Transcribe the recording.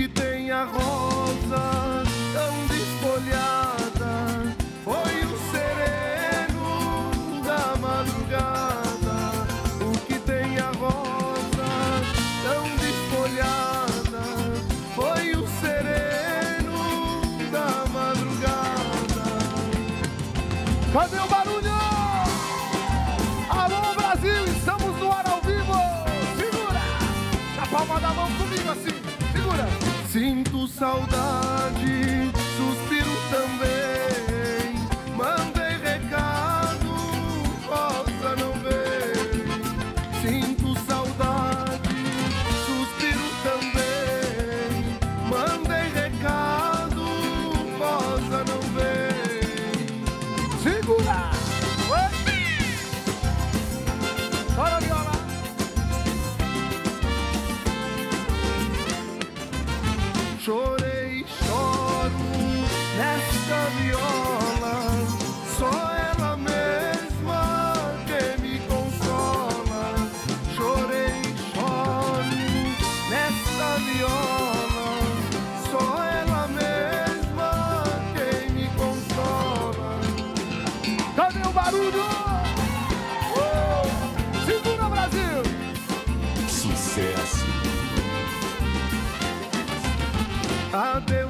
a rosa tão desfolhada foi o sereno da madrugada. O que tem a rosa tão desfolhada foi o sereno da madrugada. Cadê o palma da mão comigo assim. Segura! Sinto saudade, viola, só ela mesma que me consola. Chorei e chore nesta viola, só ela mesma que me consola. Cadê o barulho? Uh! Adeus.